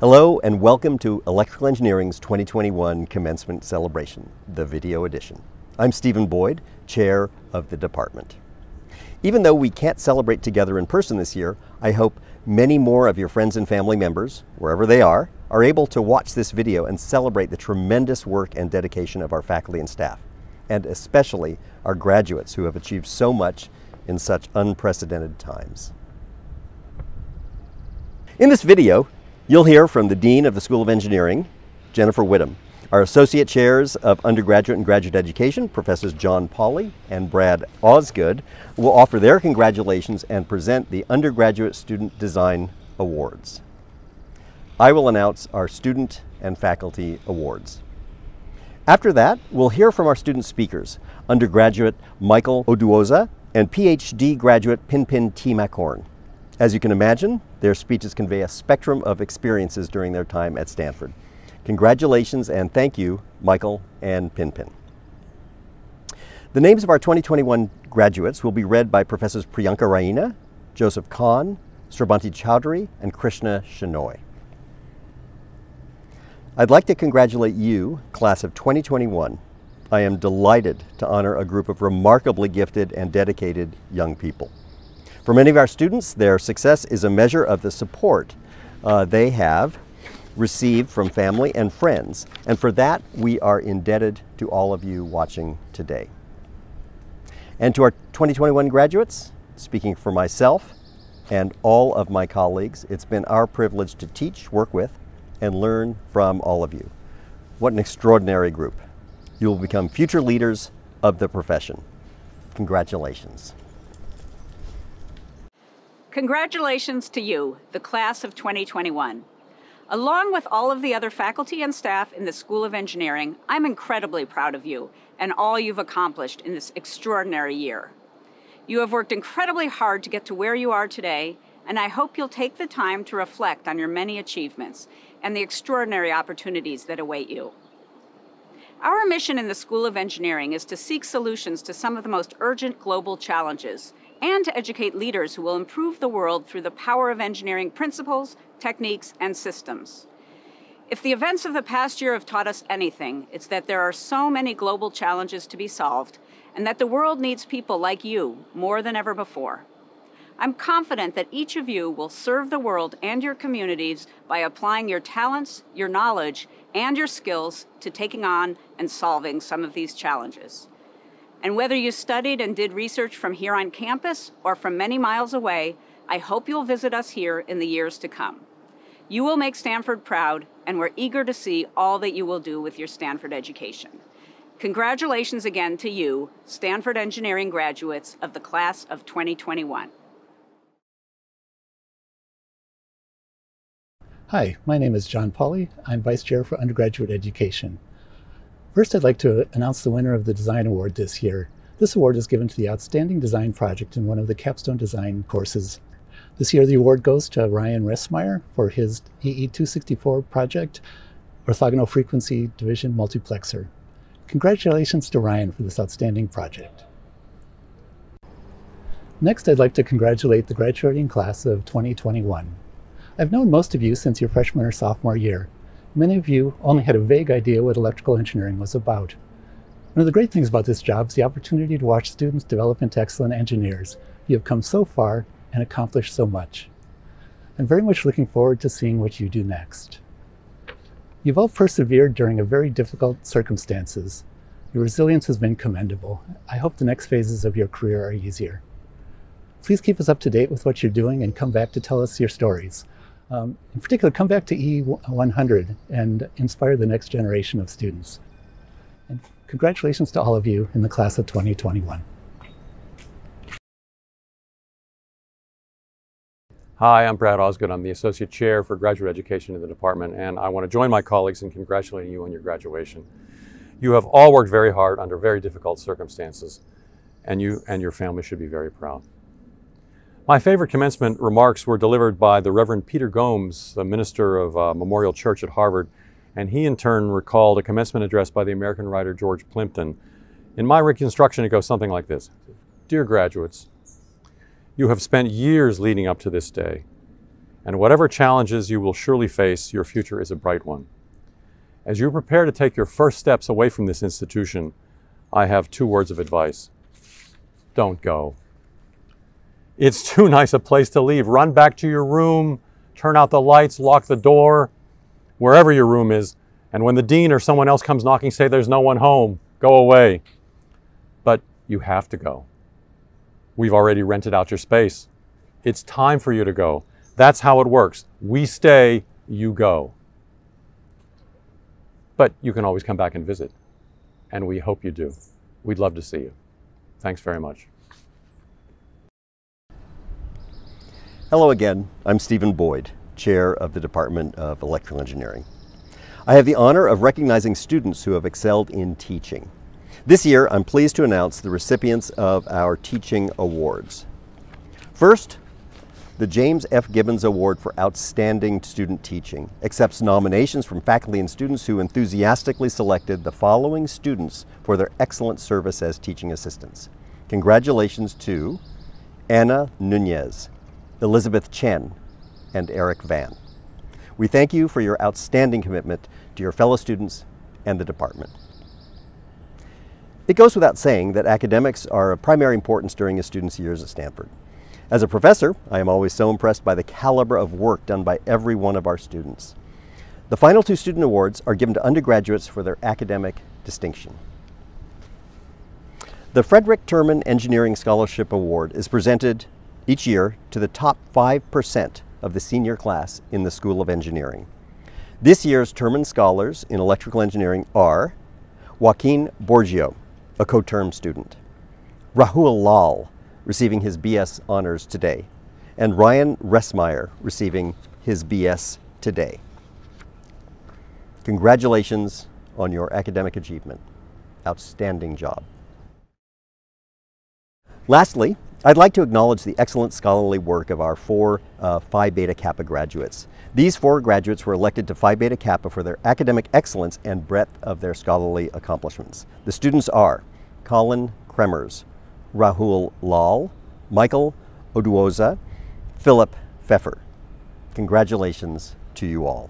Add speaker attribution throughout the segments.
Speaker 1: Hello and welcome to Electrical Engineering's 2021 Commencement Celebration, the video edition. I'm Stephen Boyd, Chair of the department. Even though we can't celebrate together in person this year, I hope many more of your friends and family members, wherever they are, are able to watch this video and celebrate the tremendous work and dedication of our faculty and staff, and especially our graduates who have achieved so much in such unprecedented times. In this video, You'll hear from the Dean of the School of Engineering, Jennifer Widom, our Associate Chairs of Undergraduate and Graduate Education, Professors John Pauly and Brad Osgood, will offer their congratulations and present the Undergraduate Student Design Awards. I will announce our Student and Faculty Awards. After that, we'll hear from our student speakers, undergraduate Michael Oduoza and PhD graduate Pinpin Tea-Makorn. As you can imagine, their speeches convey a spectrum of experiences during their time at Stanford. Congratulations and thank you, Michael and Pinpin. The names of our 2021 graduates will be read by Professors Priyanka Raina, Joseph Kahn, Srabanti Chowdhury, and Krishna Shenoy. I'd like to congratulate you, class of 2021. I am delighted to honor a group of remarkably gifted and dedicated young people. For many of our students, their success is a measure of the support uh, they have received from family and friends. And for that, we are indebted to all of you watching today. And to our 2021 graduates, speaking for myself and all of my colleagues, it's been our privilege to teach, work with, and learn from all of you. What an extraordinary group. You will become future leaders of the profession. Congratulations.
Speaker 2: Congratulations to you, the class of 2021. Along with all of the other faculty and staff in the School of Engineering, I'm incredibly proud of you and all you've accomplished in this extraordinary year. You have worked incredibly hard to get to where you are today, and I hope you'll take the time to reflect on your many achievements and the extraordinary opportunities that await you. Our mission in the School of Engineering is to seek solutions to some of the most urgent global challenges and to educate leaders who will improve the world through the power of engineering principles, techniques, and systems. If the events of the past year have taught us anything, it's that there are so many global challenges to be solved and that the world needs people like you more than ever before. I'm confident that each of you will serve the world and your communities by applying your talents, your knowledge, and your skills to taking on and solving some of these challenges. And whether you studied and did research from here on campus or from many miles away, I hope you'll visit us here in the years to come. You will make Stanford proud, and we're eager to see all that you will do with your Stanford education. Congratulations again to you, Stanford Engineering graduates of the class of 2021.
Speaker 3: Hi, my name is John Pauly. I'm Vice Chair for Undergraduate Education. First, I'd like to announce the winner of the Design Award this year. This award is given to the Outstanding Design Project in one of the Capstone Design courses. This year, the award goes to Ryan Resmeyer for his EE264 project, Orthogonal Frequency Division Multiplexer. Congratulations to Ryan for this outstanding project. Next, I'd like to congratulate the graduating class of 2021. I've known most of you since your freshman or sophomore year, many of you only had a vague idea what electrical engineering was about. One of the great things about this job is the opportunity to watch students develop into excellent engineers. You have come so far and accomplished so much. I'm very much looking forward to seeing what you do next. You've all persevered during a very difficult circumstances. Your resilience has been commendable. I hope the next phases of your career are easier. Please keep us up to date with what you're doing and come back to tell us your stories. Um, in particular, come back to E100 and inspire the next generation of students. And congratulations to all of you in the class of 2021.
Speaker 4: Hi, I'm Brad Osgood. I'm the Associate Chair for Graduate Education in the department, and I want to join my colleagues in congratulating you on your graduation. You have all worked very hard under very difficult circumstances, and you and your family should be very proud. My favorite commencement remarks were delivered by the Reverend Peter Gomes, the minister of uh, Memorial Church at Harvard, and he in turn recalled a commencement address by the American writer George Plimpton. In my reconstruction, it goes something like this Dear graduates, you have spent years leading up to this day. And whatever challenges you will surely face, your future is a bright one. As you prepare to take your first steps away from this institution, I have two words of advice. Don't go. It's too nice a place to leave. Run back to your room, turn out the lights, lock the door, wherever your room is. And when the dean or someone else comes knocking, say there's no one home. Go away. But you have to go. We've already rented out your space. It's time for you to go. That's how it works. We stay, you go. But you can always come back and visit. And we hope you do. We'd love to see you. Thanks very much.
Speaker 1: Hello again. I'm Stephen Boyd, Chair of the Department of Electrical Engineering. I have the honor of recognizing students who have excelled in teaching. This year, I'm pleased to announce the recipients of our Teaching Awards. First, the James F. Gibbons Award for Outstanding Student Teaching accepts nominations from faculty and students who enthusiastically selected the following students for their excellent service as teaching assistants. Congratulations to Anna Nunez, Elizabeth Chen, and Eric Van. We thank you for your outstanding commitment to your fellow students and the department. It goes without saying that academics are of primary importance during a student's years at Stanford. As a professor, I am always so impressed by the caliber of work done by every one of our students. The final two student awards are given to undergraduates for their academic distinction. The Frederick Terman Engineering Scholarship Award is presented each year to the top 5% of the senior class in the School of Engineering. This year's Terman Scholars in Electrical Engineering are Joaquin Borgio, a co-term student, Rahul Lal, receiving his BS honors today, and Ryan Resmeyer receiving his BS today. Congratulations on your academic achievement. Outstanding job. Lastly, I'd like to acknowledge the excellent scholarly work of our four uh, Phi Beta Kappa graduates. These four graduates were elected to Phi Beta Kappa for their academic excellence and breadth of their scholarly accomplishments. The students are Colin Kremers, Rahul Lal, Michael Oduoza, Philip Pfeffer. Congratulations to you all.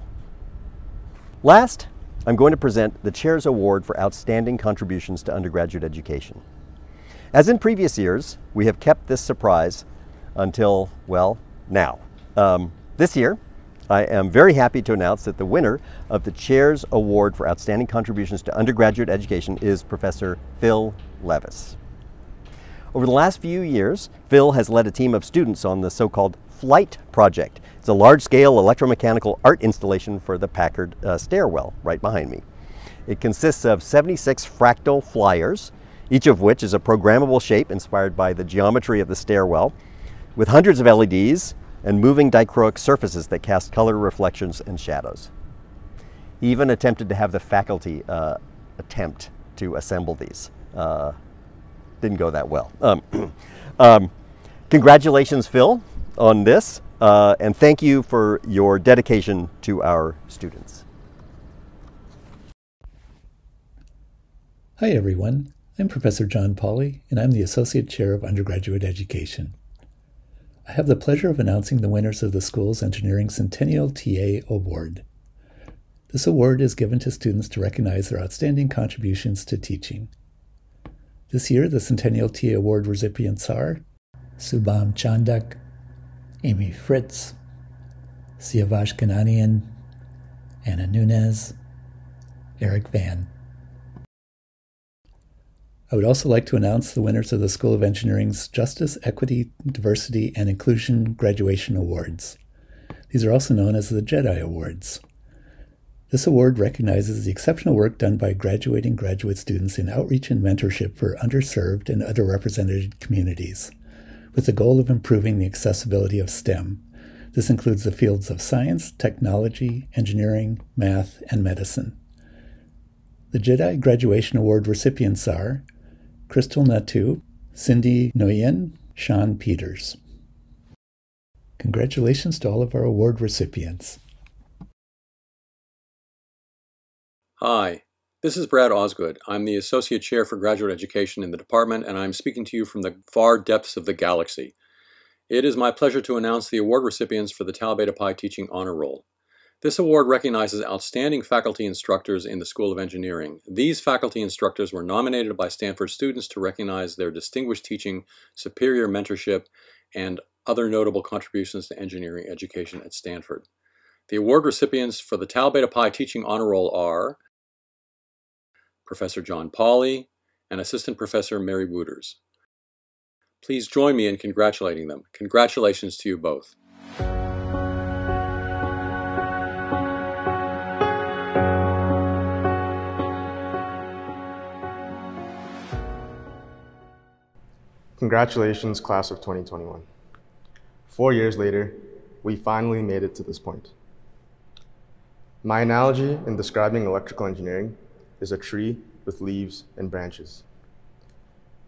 Speaker 1: Last, I'm going to present the Chair's Award for Outstanding Contributions to Undergraduate Education. As in previous years, we have kept this surprise until, well, now. Um, this year, I am very happy to announce that the winner of the Chair's Award for Outstanding Contributions to Undergraduate Education is Professor Phil Levis. Over the last few years, Phil has led a team of students on the so-called Flight Project. It's a large-scale electromechanical art installation for the Packard uh, stairwell right behind me. It consists of 76 fractal flyers, each of which is a programmable shape inspired by the geometry of the stairwell, with hundreds of LEDs and moving dichroic surfaces that cast color reflections and shadows. He even attempted to have the faculty uh, attempt to assemble these. Uh, didn't go that well. Um, um, congratulations, Phil, on this, uh, and thank you for your dedication to our students.
Speaker 3: Hi, everyone. I'm Professor John Pauly, and I'm the Associate Chair of Undergraduate Education. I have the pleasure of announcing the winners of the school's Engineering Centennial TA Award. This award is given to students to recognize their outstanding contributions to teaching. This year, the Centennial TA Award recipients are Shubham Chandak, Amy Fritz, Siavash Kananian, Anna Nunez, Eric Van. I would also like to announce the winners of the School of Engineering's Justice, Equity, Diversity, and Inclusion Graduation Awards. These are also known as the JEDI Awards. This award recognizes the exceptional work done by graduating graduate students in outreach and mentorship for underserved and underrepresented communities, with the goal of improving the accessibility of STEM. This includes the fields of science, technology, engineering, math, and medicine. The JEDI Graduation Award recipients are Crystal Natu, Cindy Nguyen, Sean Peters. Congratulations to all of our award recipients.
Speaker 4: Hi, this is Brad Osgood. I'm the Associate Chair for Graduate Education in the department, and I'm speaking to you from the far depths of the galaxy. It is my pleasure to announce the award recipients for the Tau Beta Pi Teaching Honor Roll. This award recognizes outstanding faculty instructors in the School of Engineering. These faculty instructors were nominated by Stanford students to recognize their distinguished teaching, superior mentorship, and other notable contributions to engineering education at Stanford. The award recipients for the Tau Beta Pi Teaching Honor Roll are Professor John Pauly and Assistant Professor Mary Wootters. Please join me in congratulating them. Congratulations to you both.
Speaker 5: Congratulations, class of 2021. Four years later, we finally made it to this point. My analogy in describing electrical engineering is a tree with leaves and branches.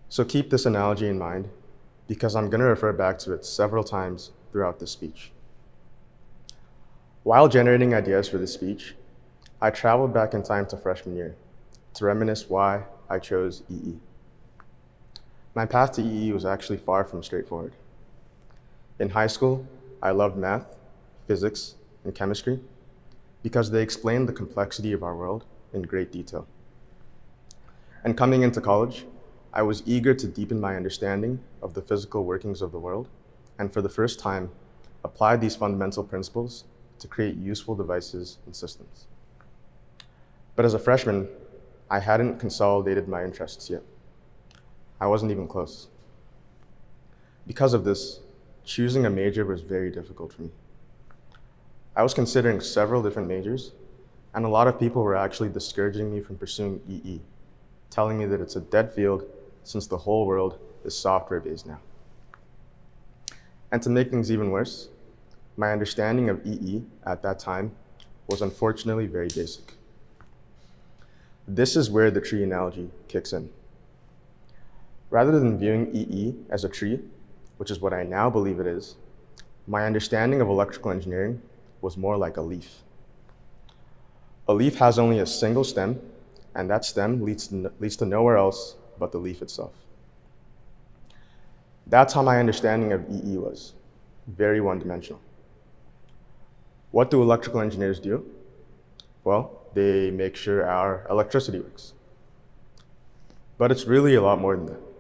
Speaker 5: So keep this analogy in mind because I'm going to refer back to it several times throughout this speech. While generating ideas for this speech, I traveled back in time to freshman year to reminisce why I chose EE. My path to EE was actually far from straightforward. In high school, I loved math, physics, and chemistry because they explained the complexity of our world in great detail. And coming into college, I was eager to deepen my understanding of the physical workings of the world, and for the first time, apply these fundamental principles to create useful devices and systems. But as a freshman, I hadn't consolidated my interests yet. I wasn't even close. Because of this, choosing a major was very difficult for me. I was considering several different majors, and a lot of people were actually discouraging me from pursuing EE, telling me that it's a dead field since the whole world is software based now. And to make things even worse, my understanding of EE at that time was unfortunately very basic. This is where the tree analogy kicks in. Rather than viewing EE as a tree, which is what I now believe it is, my understanding of electrical engineering was more like a leaf. A leaf has only a single stem, and that stem leads to, leads to nowhere else but the leaf itself. That's how my understanding of EE was, very one-dimensional. What do electrical engineers do? Well, they make sure our electricity works. But it's really a lot more than that.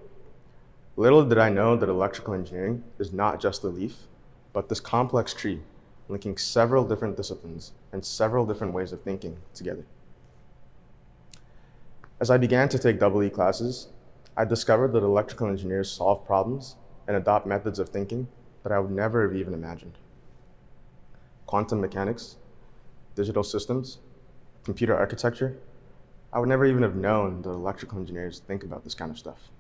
Speaker 5: Little did I know that electrical engineering is not just a leaf, but this complex tree linking several different disciplines and several different ways of thinking together. As I began to take EE classes, I discovered that electrical engineers solve problems and adopt methods of thinking that I would never have even imagined. Quantum mechanics, digital systems, computer architecture, I would never even have known that electrical engineers think about this kind of stuff.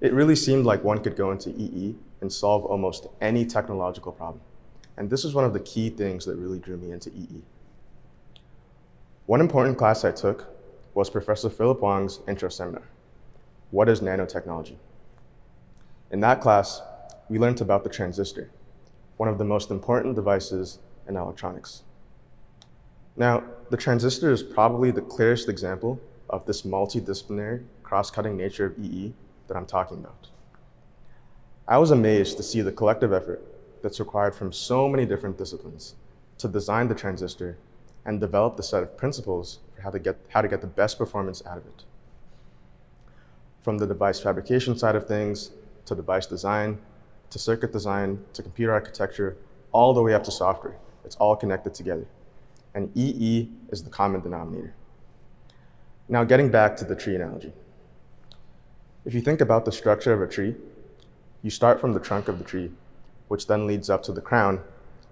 Speaker 5: It really seemed like one could go into EE and solve almost any technological problem. And this is one of the key things that really drew me into EE. One important class I took was Professor Philip Wong's intro seminar, What is Nanotechnology? In that class, we learned about the transistor, one of the most important devices in electronics. Now, the transistor is probably the clearest example of this multidisciplinary, cross-cutting nature of EE that I'm talking about. I was amazed to see the collective effort that's required from so many different disciplines to design the transistor and develop the set of principles for how to get, how to get the best performance out of it. From the device fabrication side of things, to device design, to circuit design, to computer architecture, all the way up to software. It's all connected together. And EE is the common denominator. Now getting back to the tree analogy. If you think about the structure of a tree, you start from the trunk of the tree, which then leads up to the crown,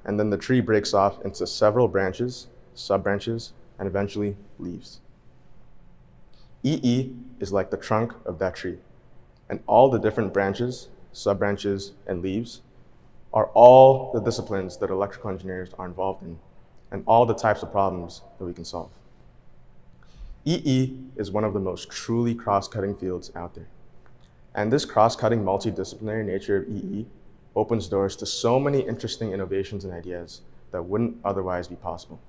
Speaker 5: and then the tree breaks off into several branches, sub-branches, and eventually leaves. EE is like the trunk of that tree, and all the different branches, sub-branches, and leaves are all the disciplines that electrical engineers are involved in, and all the types of problems that we can solve. EE is one of the most truly cross-cutting fields out there. And this cross-cutting multidisciplinary nature of EE opens doors to so many interesting innovations and ideas that wouldn't otherwise be possible.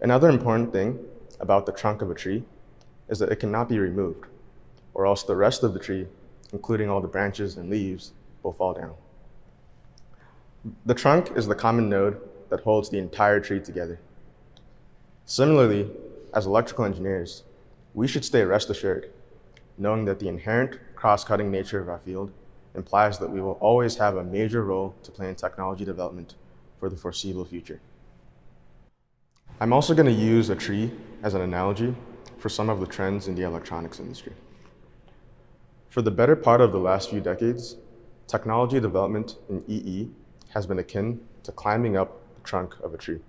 Speaker 5: Another important thing about the trunk of a tree is that it cannot be removed, or else the rest of the tree, including all the branches and leaves, will fall down. The trunk is the common node that holds the entire tree together. Similarly, as electrical engineers, we should stay rest assured, knowing that the inherent cross-cutting nature of our field implies that we will always have a major role to play in technology development for the foreseeable future. I'm also going to use a tree as an analogy for some of the trends in the electronics industry. For the better part of the last few decades, technology development in EE has been akin to climbing up the trunk of a tree.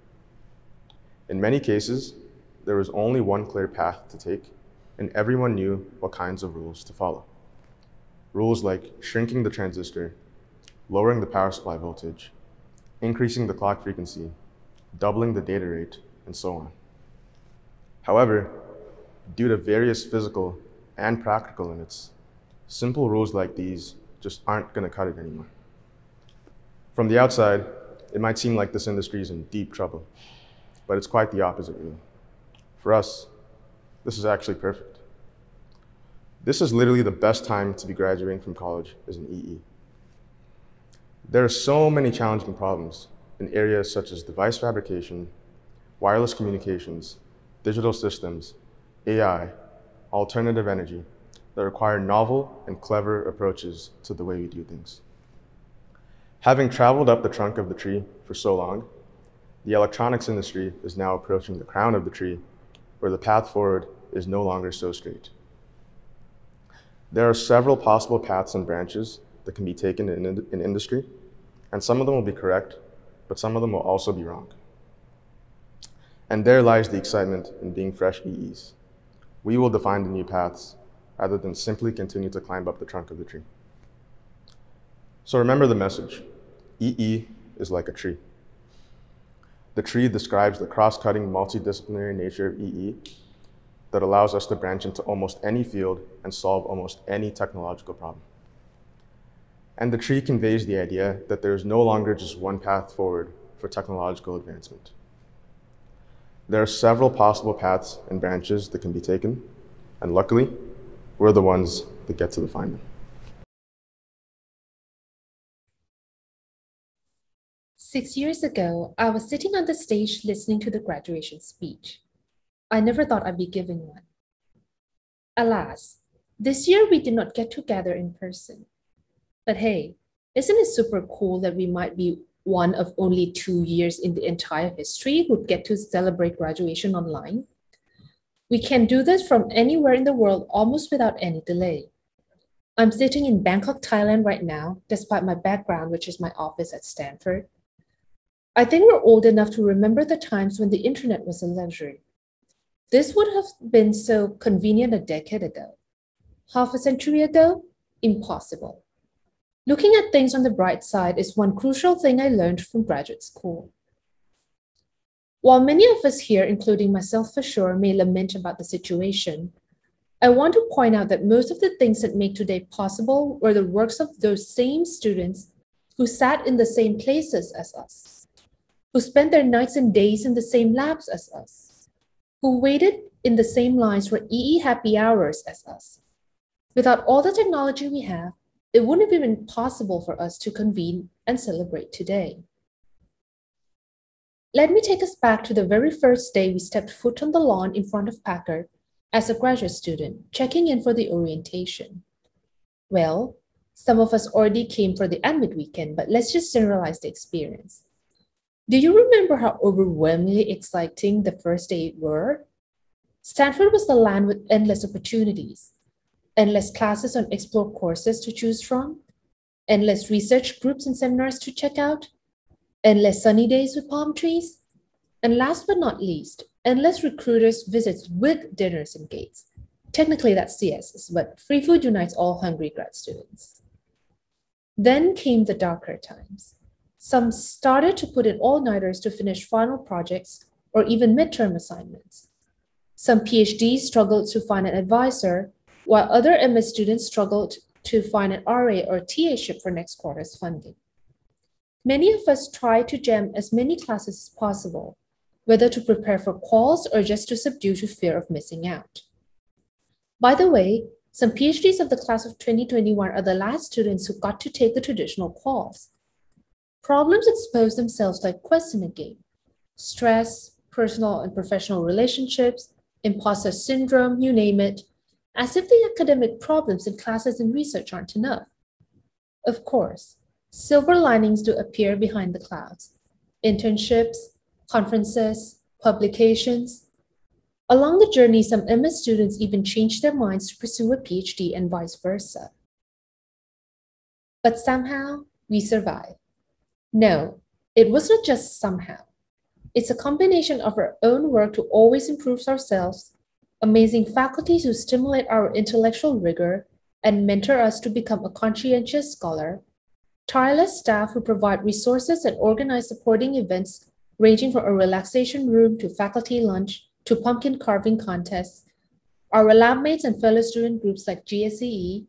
Speaker 5: In many cases, there was only one clear path to take, and everyone knew what kinds of rules to follow. Rules like shrinking the transistor, lowering the power supply voltage, increasing the clock frequency, doubling the data rate, and so on. However, due to various physical and practical limits, simple rules like these just aren't going to cut it anymore. From the outside, it might seem like this industry is in deep trouble, but it's quite the opposite, really. For us, this is actually perfect. This is literally the best time to be graduating from college as an EE. There are so many challenging problems in areas such as device fabrication, wireless communications, digital systems, AI, alternative energy that require novel and clever approaches to the way we do things. Having traveled up the trunk of the tree for so long, the electronics industry is now approaching the crown of the tree where the path forward is no longer so straight. There are several possible paths and branches that can be taken in, in industry, and some of them will be correct, but some of them will also be wrong. And there lies the excitement in being fresh EEs. We will define the new paths rather than simply continue to climb up the trunk of the tree. So remember the message. EE is like a tree. The tree describes the cross-cutting multidisciplinary nature of EE that allows us to branch into almost any field and solve almost any technological problem. And the tree conveys the idea that there is no longer just one path forward for technological advancement. There are several possible paths and branches that can be taken, and luckily, we're the ones that get to define them.
Speaker 6: Six years ago, I was sitting on the stage listening to the graduation speech. I never thought I'd be giving one. Alas, this year we did not get together in person. But hey, isn't it super cool that we might be one of only two years in the entire history who get to celebrate graduation online? We can do this from anywhere in the world almost without any delay. I'm sitting in Bangkok, Thailand right now, despite my background, which is my office at Stanford. I think we're old enough to remember the times when the internet was a luxury. This would have been so convenient a decade ago. Half a century ago, impossible. Looking at things on the bright side is one crucial thing I learned from graduate school. While many of us here, including myself for sure, may lament about the situation, I want to point out that most of the things that make today possible were the works of those same students who sat in the same places as us who spent their nights and days in the same labs as us, who waited in the same lines for EE happy hours as us. Without all the technology we have, it wouldn't have been possible for us to convene and celebrate today. Let me take us back to the very first day we stepped foot on the lawn in front of Packard as a graduate student, checking in for the orientation. Well, some of us already came for the admit weekend, but let's just generalize the experience. Do you remember how overwhelmingly exciting the first day were? Stanford was the land with endless opportunities, endless classes on explore courses to choose from, endless research groups and seminars to check out, endless sunny days with palm trees, and last but not least, endless recruiters' visits with dinners and gates. Technically, that's CSs, but free food unites all hungry grad students. Then came the darker times. Some started to put in all-nighters to finish final projects or even midterm assignments. Some PhDs struggled to find an advisor, while other MS students struggled to find an RA or TA ship for next quarter's funding. Many of us tried to jam as many classes as possible, whether to prepare for quals or just to subdue to fear of missing out. By the way, Some PhDs of the class of 2021 are the last students who got to take the traditional quals. Problems expose themselves like a game. Stress, personal and professional relationships, imposter syndrome, you name it, as if the academic problems in classes and research aren't enough. Of course, silver linings do appear behind the clouds. Internships, conferences, publications. Along the journey, some MS students even change their minds to pursue a PhD and vice versa. But somehow, we survived. No, it was not just somehow. It's a combination of our own work to always improve ourselves, amazing faculties who stimulate our intellectual rigor and mentor us to become a conscientious scholar, tireless staff who provide resources and organize supporting events ranging from a relaxation room to faculty lunch to pumpkin carving contests, our lab mates and fellow student groups like GSEE,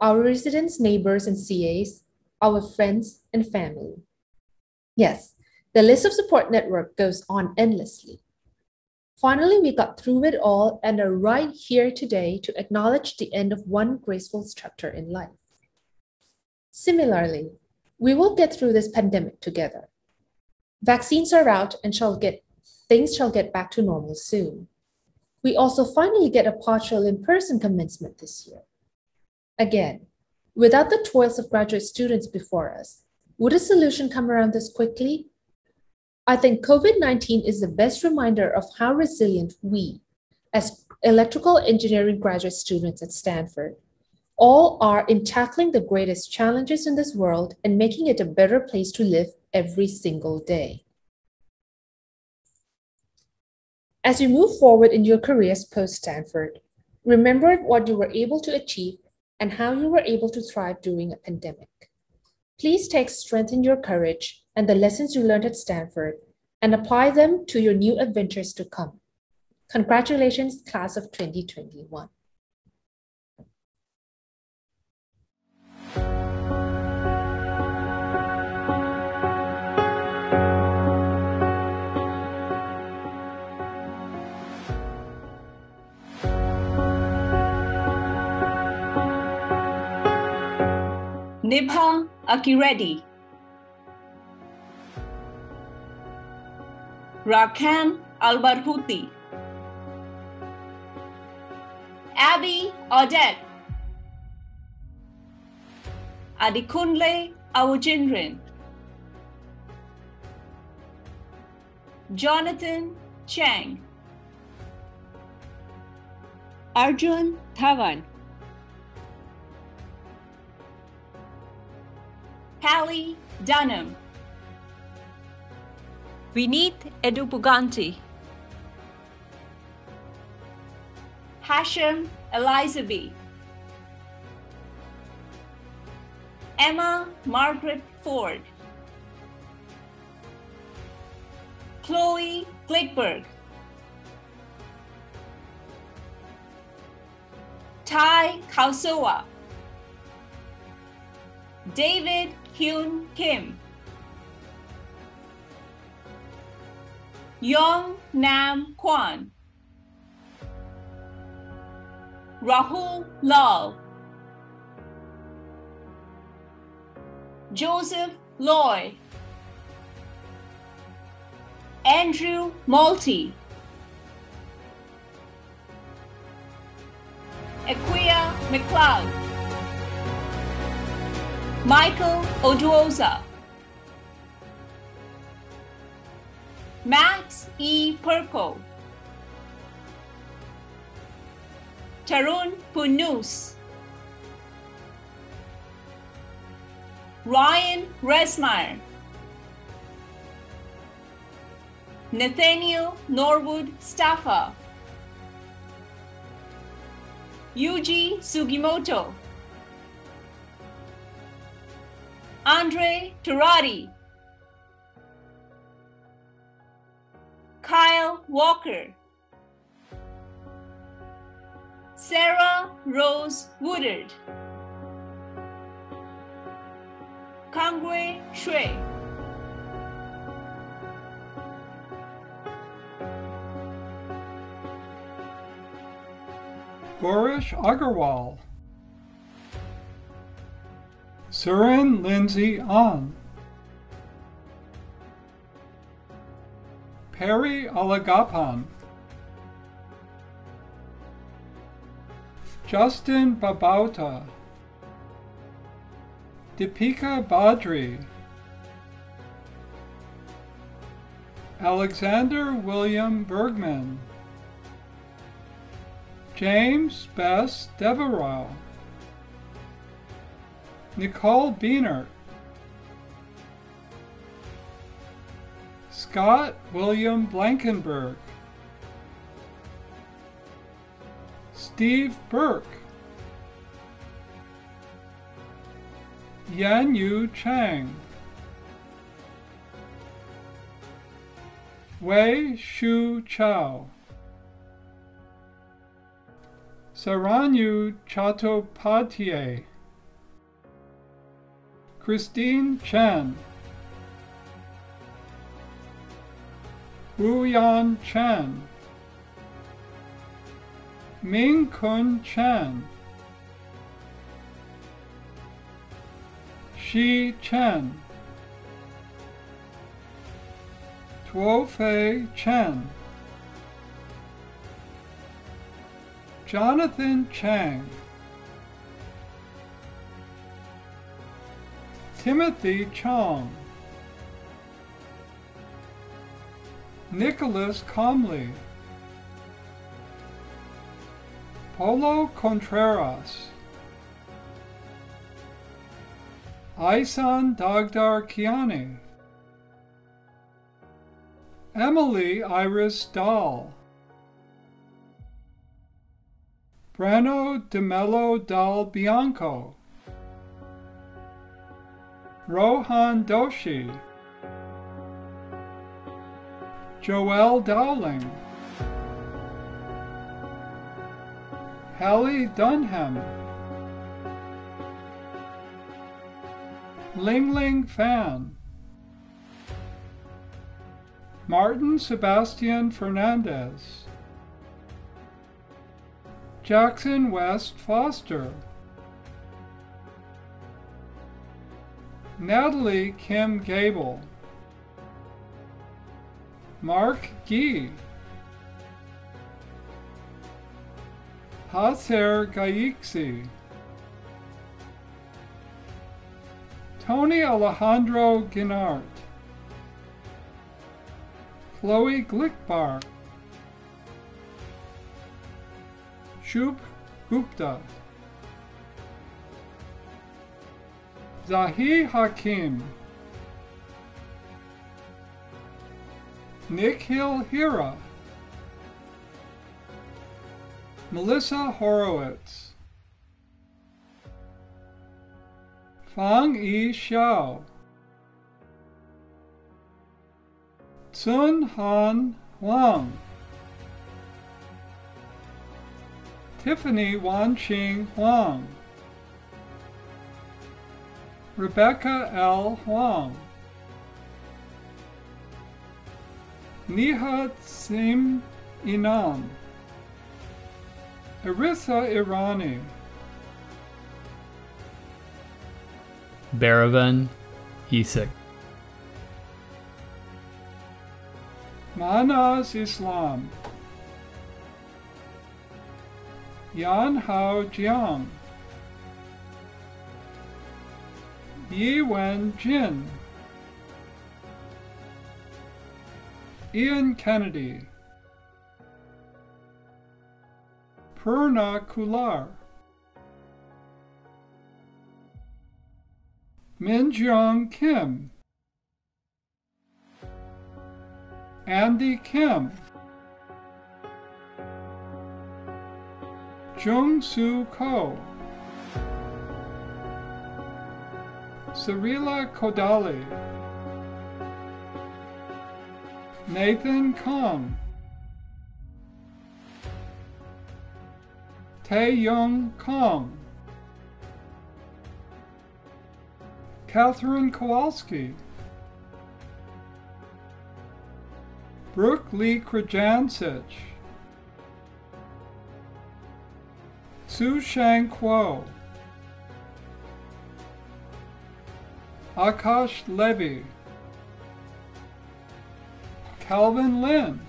Speaker 6: our residents, neighbors, and CAs, our friends and family. Yes, the list of support network goes on endlessly. Finally, we got through it all and are right here today to acknowledge the end of one graceful chapter in life. Similarly, we will get through this pandemic together. Vaccines are out and shall get things shall get back to normal soon. We also finally get a partial in-person commencement this year. Again, without the toils of graduate students before us, would a solution come around this quickly? I think COVID 19 is the best reminder of how resilient we, as electrical engineering graduate students at Stanford, all are in tackling the greatest challenges in this world and making it a better place to live every single day. As you move forward in your careers post Stanford, remember what you were able to achieve and how you were able to thrive during a pandemic. Please take strength in your courage and the lessons you learned at Stanford and apply them to your new adventures to come. Congratulations, class of 2021.
Speaker 7: Nibha Akiredi. Rakan Albarhuti. Abby Odette. Adikunle Awujindrin. Jonathan Chang. Arjun Thavan. Hallie Dunham. Vineet Edupuganti. Hashem Elizabi. Emma Margaret Ford. Chloe Glickberg. Ty Kausoa. David Hyun Kim. Yong Nam Kwan. Rahul Lal. Joseph Loy. Andrew Malty. Aquia McLeod. Michael Oduoza. Max E. Perko. Tarun Punus. Ryan Resmeyer. Nathaniel Norwood Staffa. Yuji Sugimoto. Andre Turati. Kyle Walker. Sarah Rose Woodard. Kangwe Shui.
Speaker 8: Gorish Agarwal. Surin Lindsay An. Perry Alagapan. Justin Babauta. Deepika Badri. Alexander William Bergman. James Bess Devereux. Nicole Beanert. Scott William Blankenberg. Steve Burke. Yan Yu Chang. Wei Shu Chao. Saranyu Chattopadhyay. Christine Chen. Wu-Yan Chen. Ming Kun Chen. Shi Chen. Tuo Fei Chen. Jonathan Chang. Timothy Chong. Nicholas Comley. Polo Contreras. Isan Dagdar Kiani. Emily Iris Dahl. Brano de Mello Dal Bianco. Rohan Doshi. Joelle Dowling. Hallie Dunham. Ling Ling Fan. Martin Sebastian Fernandez. Jackson West Foster. Natalie Kim Gable. Mark Gee. Haser Gaixi. Tony Alejandro Ginart. Chloe Glickbar. Shub Gupta. Zahi Hakim. Nikhil Hira. Melissa Horowitz. Fang Yi Xiao. Sun Han Huang. Tiffany Wanqing Huang. Rebecca L. Huang. Nihat Sim Inam. Arissa Irani.
Speaker 9: Baravan Isak.
Speaker 8: Manaz Islam. Yan Hao Jiang. Yi Wen Jin. Ian Kennedy. Purna Kular. Min Jong Kim. Andy Kim. Jung Soo Ko. Cyrilla Kodali. Nathan Kong. Tae Young Kong. Catherine Kowalski. Brooke Lee Krajansich. Su Shang Kuo, Akash Levy, Calvin Lin,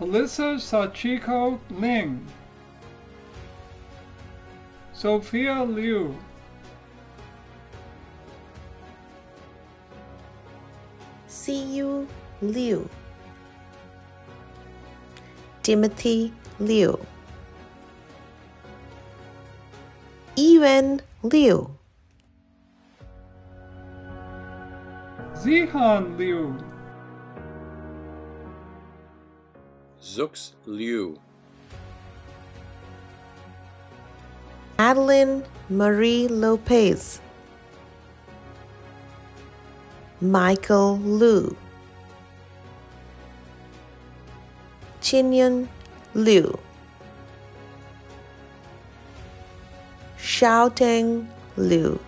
Speaker 8: Alyssa Sachiko Ling, Sophia Liu,
Speaker 9: Siyu Liu, Timothy Liu, Ewan Liu,
Speaker 8: Zihan Liu,
Speaker 4: Zux Liu,
Speaker 9: Madeline Marie Lopez, Michael Liu, Chinyan Liu, Xiaoteng Liu,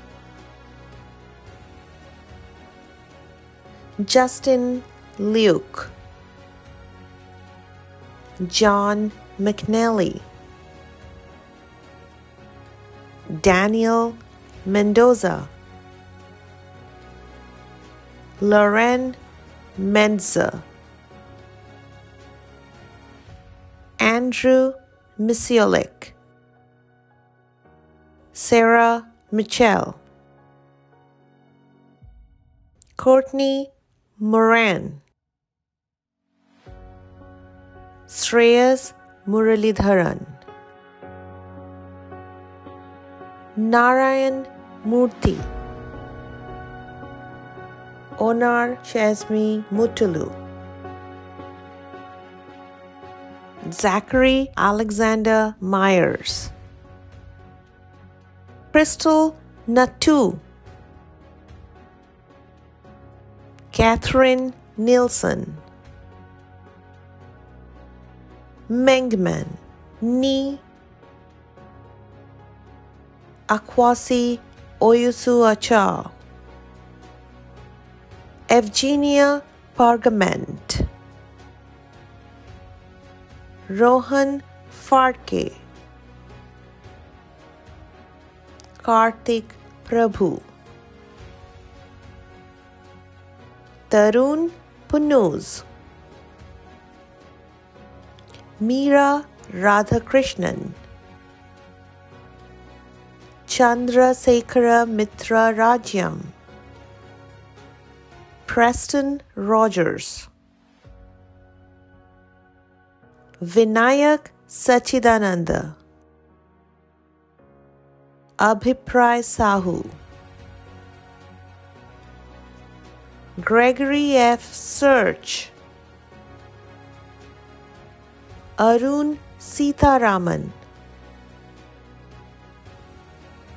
Speaker 9: Justin Luke, John McNally. Daniel Mendoza, Loren Menza, Andrew Misiolik, Sarah Michelle, Courtney Moran, Shreyas Muralidharan. Narayan Murthy, Onar Chesmi Mutulu, Zachary Alexander Myers, Crystal Natu, Catherine Nilsson, Mengman. Ni. Akwasi Oyusu Acha, Evgenia Pargament, Rohan Farke, Karthik Prabhu. Tarun Punoj Meera Radhakrishnan. Chandrashekhar Mitra Rajyam. Preston Rogers. Vinayak Sachidanand Abhipray Sahu, Gregory F. Search, Arun Sitaraman.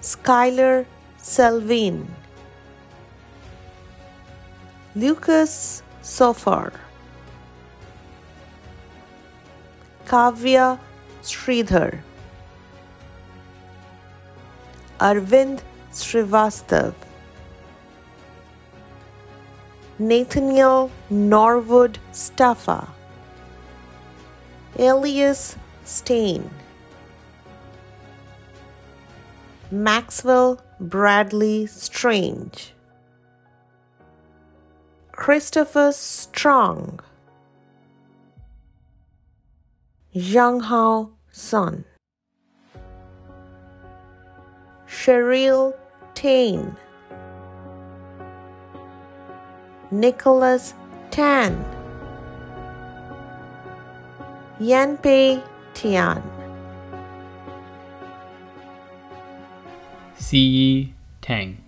Speaker 9: Skylar Selvin, Lucas Sofar, Kavya Sridhar, Arvind Srivastav, Nathaniel Norwood Staffa, Elias Stain. Maxwell Bradley Strange, Christopher Strong, Zhang Hao Sun, Cheryl Tain, Nicholas Tan, Yanpei Tian.
Speaker 10: Siyi Tang,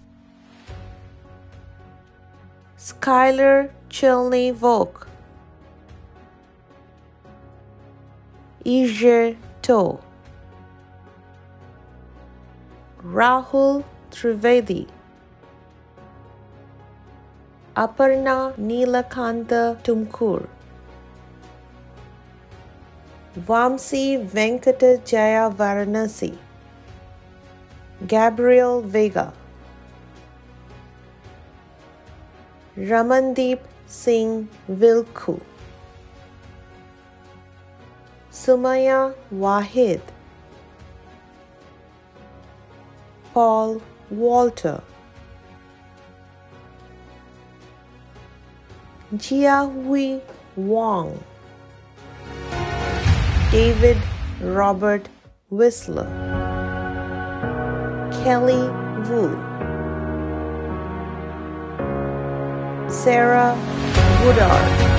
Speaker 9: Skylar Chilney Vok, Ije To, Rahul Trivedi, Aparna Neelakanta Tumkur, Vamsi Venkata Jaya Varanasi. Gabriel Vega, Ramandeep Singh Vilku, Sumaya Wahid, Paul Walter, Jiahui Wang, David Robert Whistler, Kelly Wu, Sarah Woodard,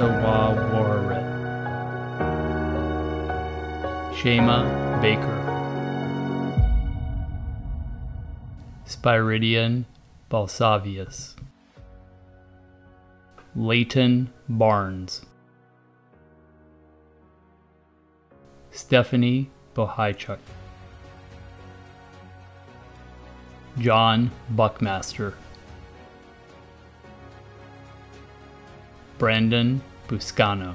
Speaker 10: Asawawaret. Shema Baker. Spiridion Balsavius. Leighton Barnes. Stephanie Bohychuk. John Buckmaster. Brandon Buscano.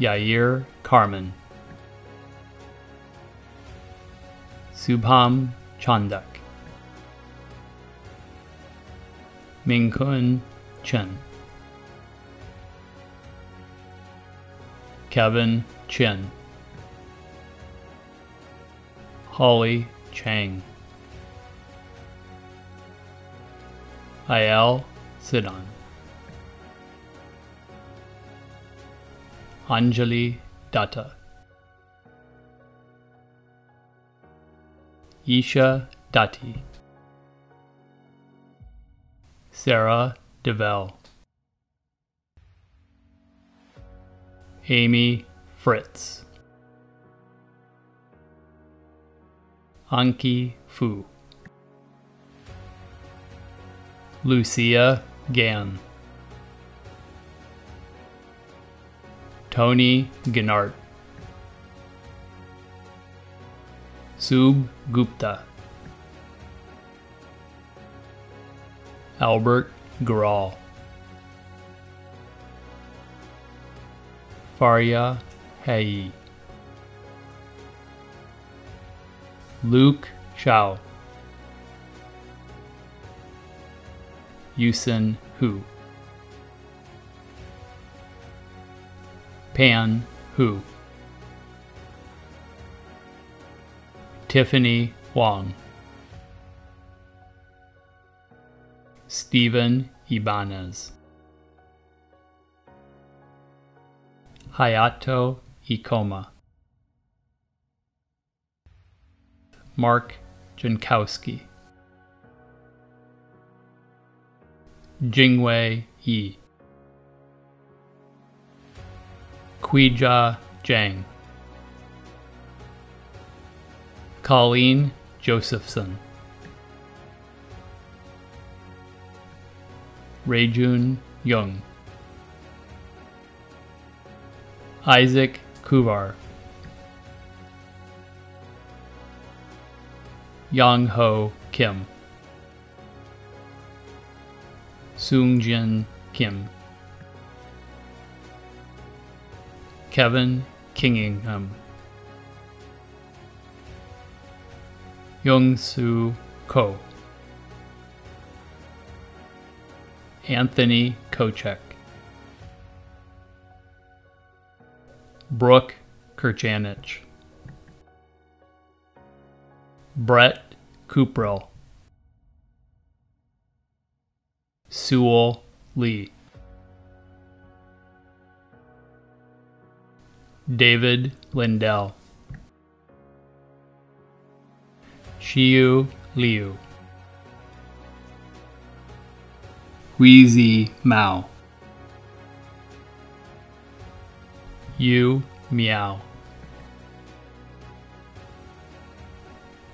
Speaker 10: Yair Carmon. Shubham Chandak. Mingkun Chen. Kevin Chin. Holly Chang. Ayel Sidan. Anjali Datta. Isha Dati. Sarah DeVell. Amy Fritz. Anki Fu. Lucia Gann. Tony Ginart. Sub Gupta. Albert Gural. Faria Hai. Luke Shao. Yusin Hu. Pan Hu. Tiffany Wang. Stephen Ibanez. Hayato Ikoma. Mark Jankowski. Jingwei Yi. Quija Zhang. Colleen Josephson. Rayjun Young. Isaac Kuvar. Yang Ho Kim. Soong Jin Kim. Kevin Kingingham. Um, Young Soo Ko. Anthony Kochek. Brooke Kirchanich. Brett Kuprell. Sewell Lee. David Lindell. Xiu Liu. Wheezy Mao. Yu Miao.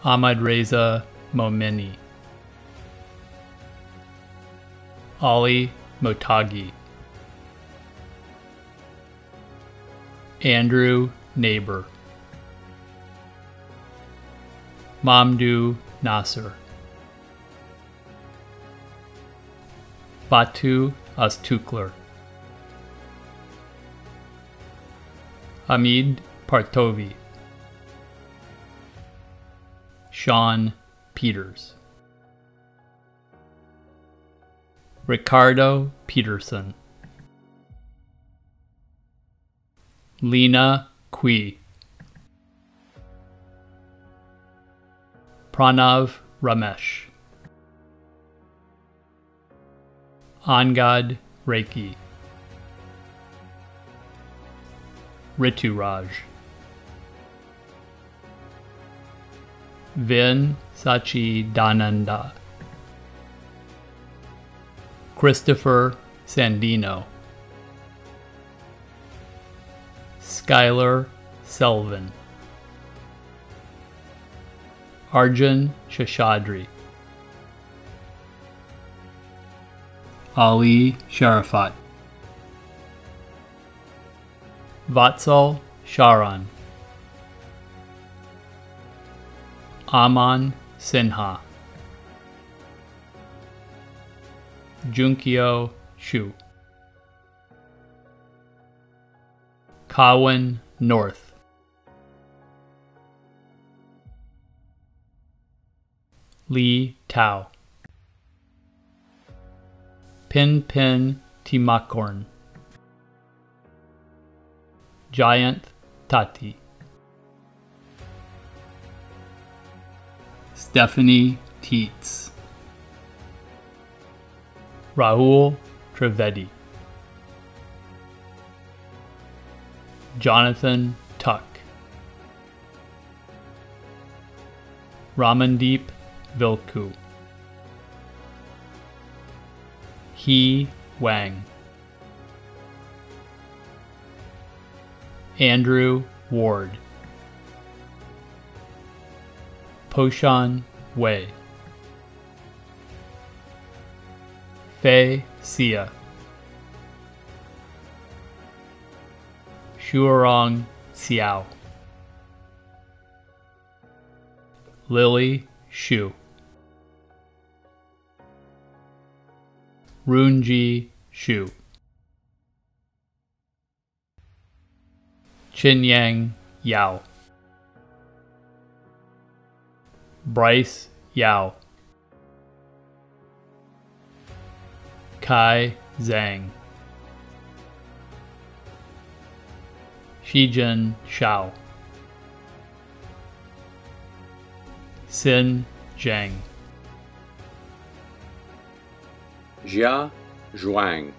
Speaker 10: Ahmad Reza Momini. Ali Motagi. Andrew Neighbor. Mamdu Nasser. Batu Astukler. Hamid Partovi. Sean Peters. Ricardo Peterson. Lena Kui. Pranav Ramesh. Angad Reiki. Rituraj. Vin Sachidananda. Christopher Sandino. Skylar Selvin. Arjun Seshadri. Ali Sharafat. Vatsal Sharan. Aman Sinha. Junkyo Shu. Kawan North. Lee Tao. Pin Pin Tea-Makorn. Giant Tati. Stephanie Teets. Rahul Trivedi. Jonathan Tuck. Ramandeep Vilku. He Wang. Andrew Ward. Poshan Wei. Fei Sia. Shuarong Xiao. Lily Shu. Runji Shu. Chinyang Yao. Bryce Yao. Kai Zhang. Shijin Shao. Xin Zhang.
Speaker 11: Jia Zhuang.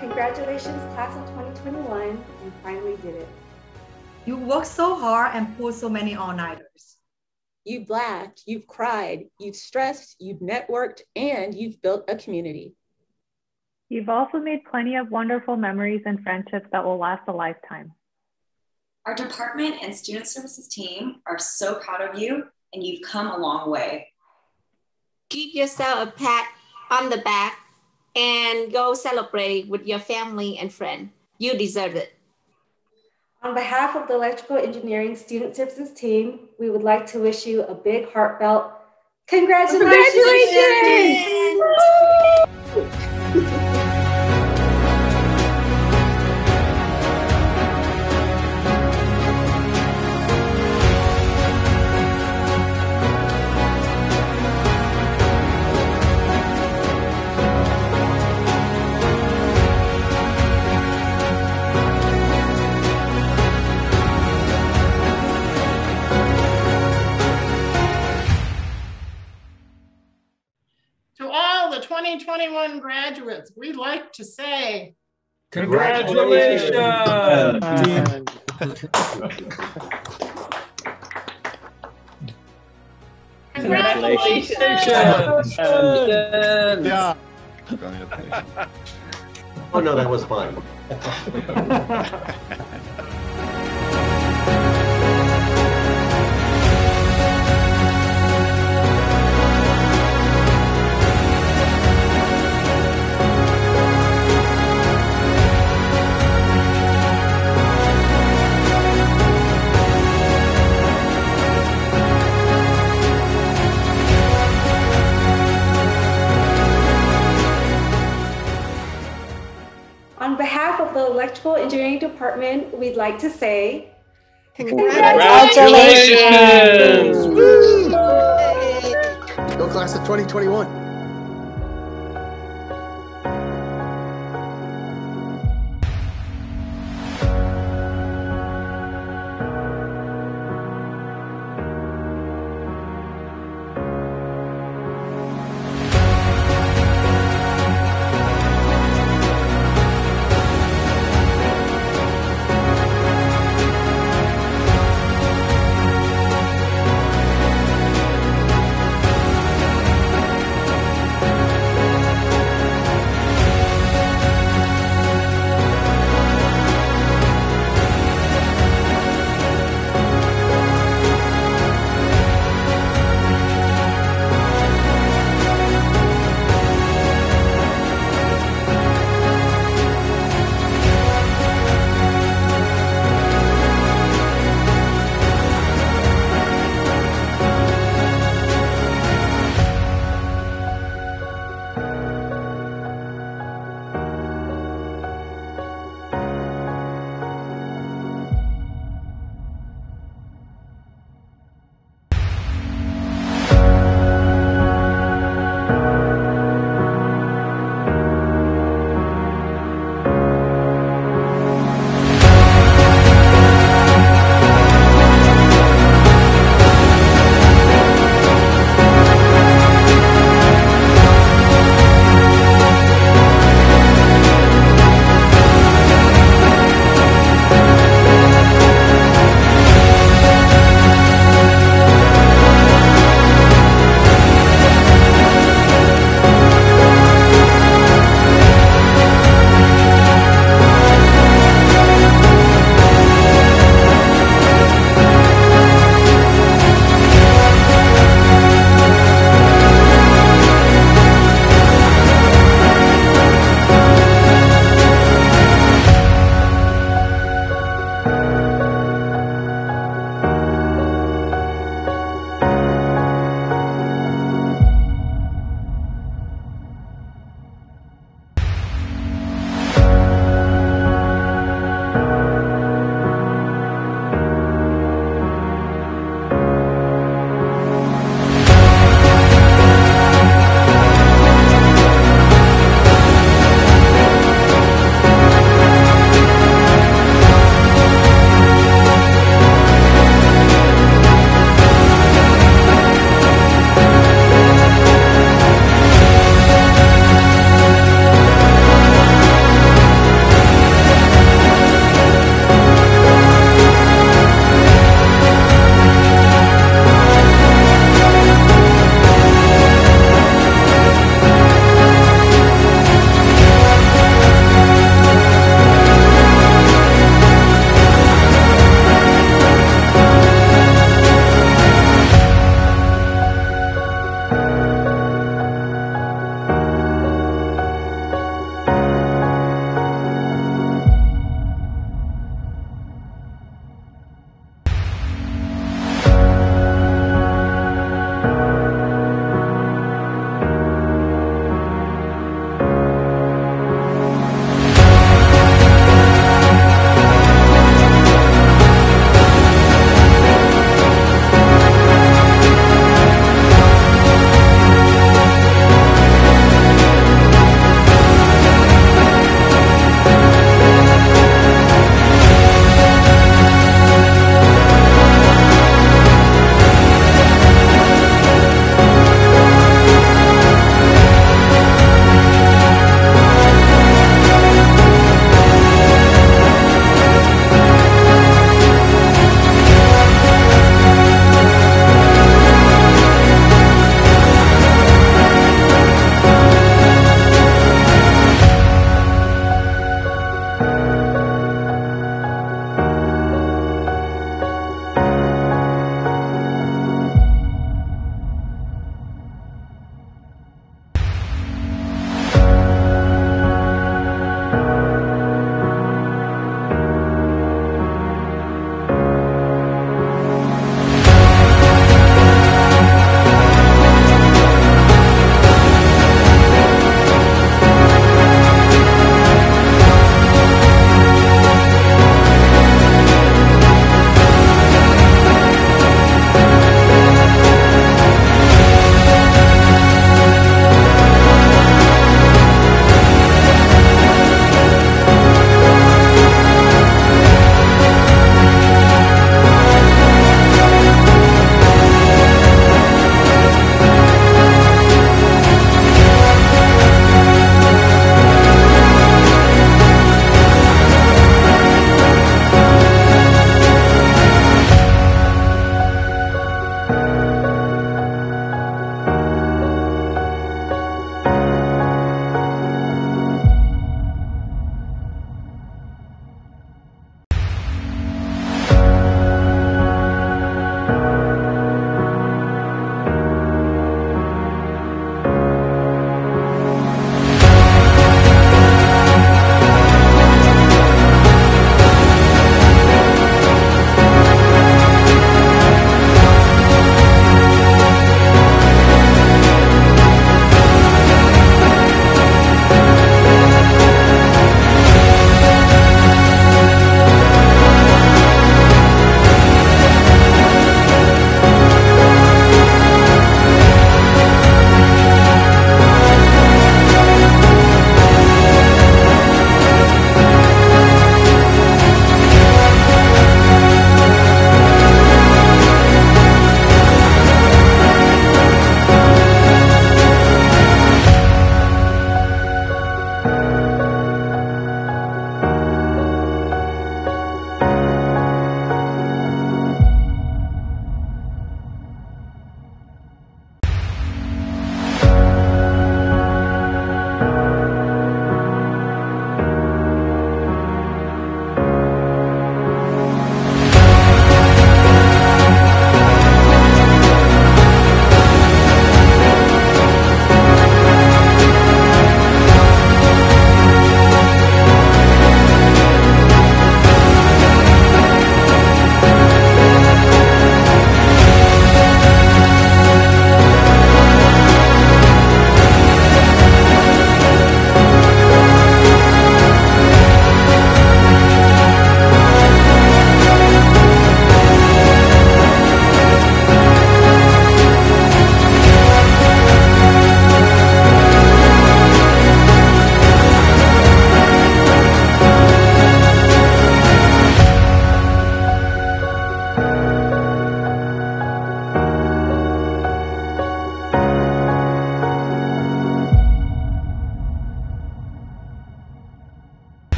Speaker 12: Congratulations, class of 2021. You finally did it.
Speaker 13: You worked so hard and pulled so many all-nighters.
Speaker 14: You've laughed, you've cried, you've stressed, you've networked, and you've built a community.
Speaker 15: You've also made plenty of wonderful memories and friendships that will last a lifetime.
Speaker 16: Our department and student services team are so proud of you, and you've come a long way.
Speaker 17: Give yourself a pat on the back and go celebrate with your family and friend. You deserve it.
Speaker 12: On behalf of the Electrical Engineering Student Services team, we would like to wish you a big heartfelt congratulations! congratulations!
Speaker 18: We'd like to say
Speaker 19: Congratulations! Congratulations.
Speaker 20: Yeah.
Speaker 1: Oh no, that was fine.
Speaker 12: On behalf of the Electrical Engineering Department, we'd like to say
Speaker 19: Congratulations.
Speaker 20: Go class of 2021.